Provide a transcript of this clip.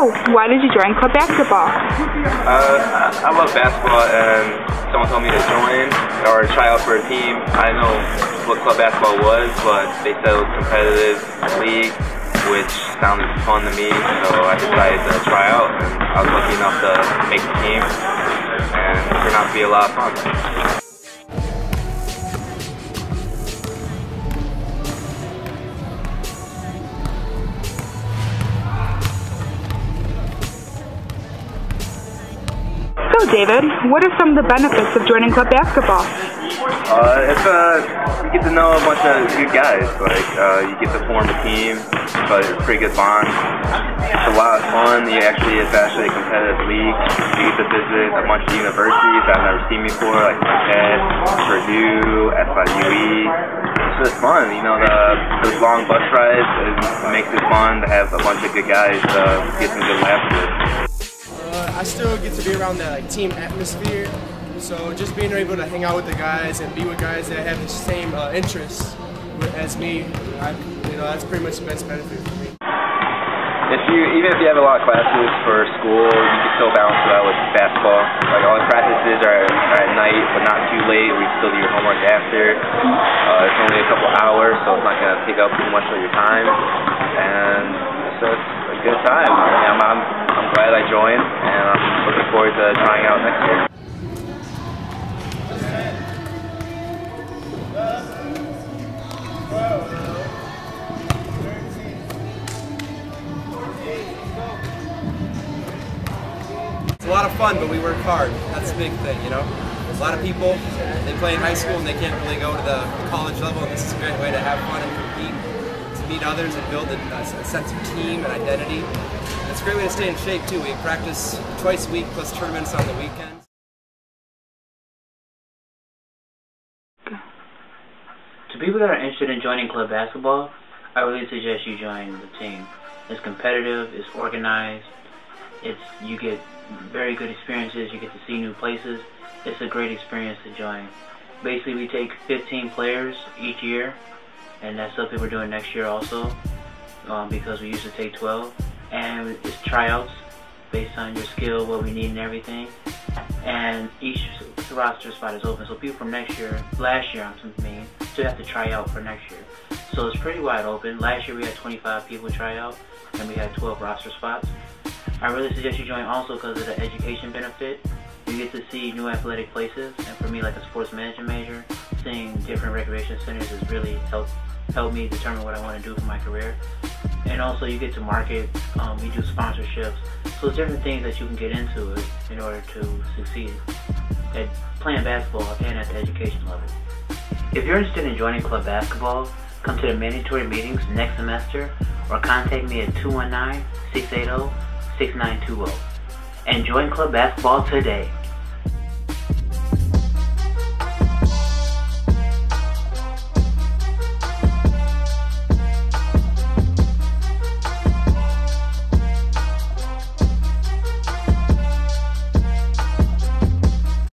Why did you join club basketball? Uh, I love basketball and someone told me to join or try out for a team. I didn't know what club basketball was, but they said it was competitive league, which sounded fun to me, so I decided to try out and I was lucky enough to make the team and it turned out to be a lot of fun. So, David, what are some of the benefits of joining club basketball? Uh, it's uh, you get to know a bunch of good guys. Like uh, you get to form a team, but it's a pretty good bond. It's a lot of fun. You actually, it's actually a competitive league. You get to visit a bunch of universities I've never seen before, like Marquette, Purdue, SIUE. It's just fun, you know. The those long bus rides it makes it fun to have a bunch of good guys to get some good laughs with. I still get to be around that like team atmosphere. So just being able to hang out with the guys and be with guys that have the same uh, interests as me, I, you know, that's pretty much the best benefit for me. If you, even if you have a lot of classes for school, you can still balance it out with basketball. Like all the practices are, at night, but not too late. We still do your homework after. Uh, it's only a couple hours, so it's not going to take up too much of your time. And so it's a good time. I mean, I'm, I'm glad I joined, and I'm looking forward to trying out next year. It's a lot of fun, but we work hard. That's the big thing, you know? A lot of people, they play in high school and they can't really go to the college level, and this is a great way to have fun meet others and build a, a sense of team and identity. It's a great way to stay in shape, too. We practice twice a week plus tournaments on the weekends. To people that are interested in joining club basketball, I really suggest you join the team. It's competitive, it's organized, it's you get very good experiences, you get to see new places. It's a great experience to join. Basically, we take 15 players each year, and that's something we're doing next year also, um, because we used to take 12. And it's tryouts based on your skill, what we need, and everything. And each roster spot is open, so people from next year, last year I'm mean, still have to try out for next year. So it's pretty wide open. Last year we had 25 people try out, and we had 12 roster spots. I really suggest you join also because of the education benefit. You get to see new athletic places, and for me, like a sports management major, seeing different recreation centers has really helped helped me determine what I want to do for my career. And also, you get to market. Um, we do sponsorships, so there's different things that you can get into in order to succeed at playing basketball and at the education level. If you're interested in joining club basketball, come to the mandatory meetings next semester or contact me at 219 680 6920 and join club basketball today.